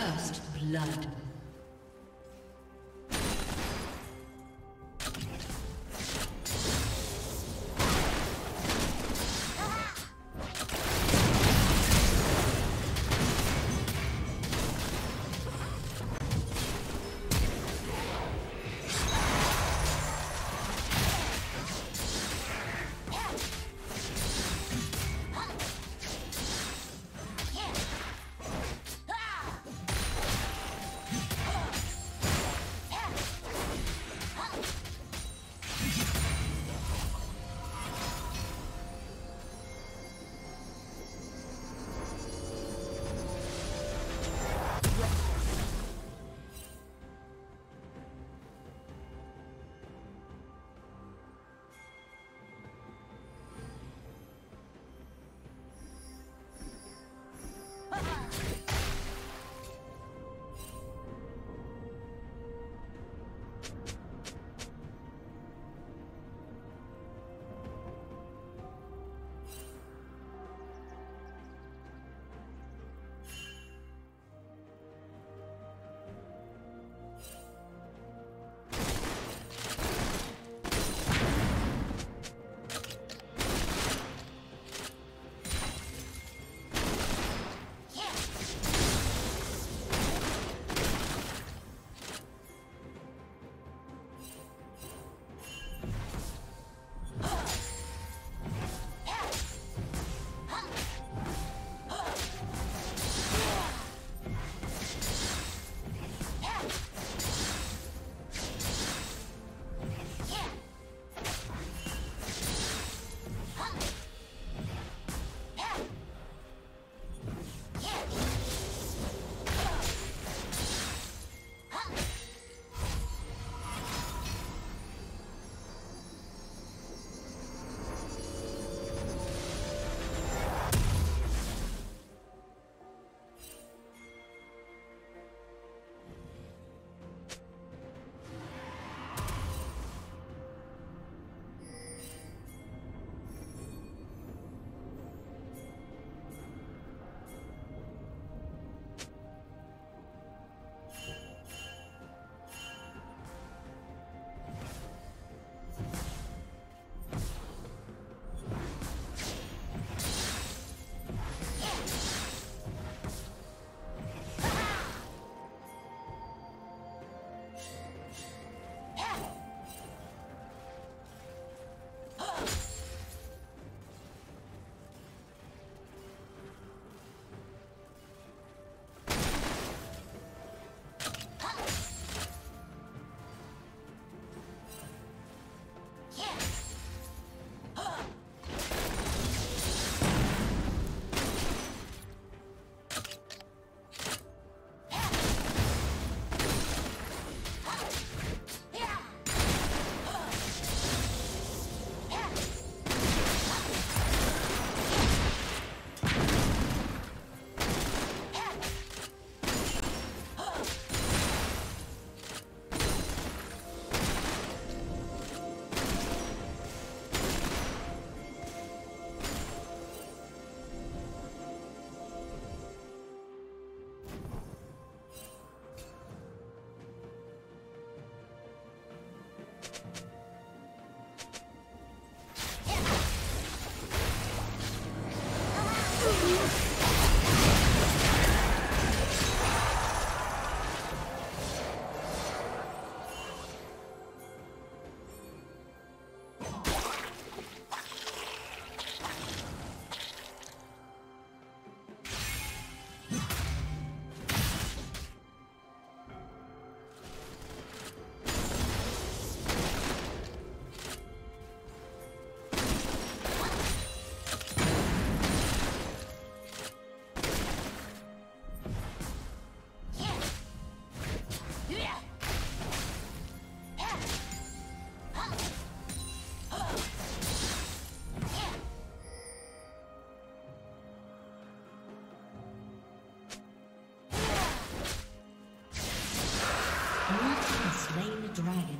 First blood. dragon.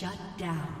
Shut down.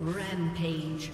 Rampage.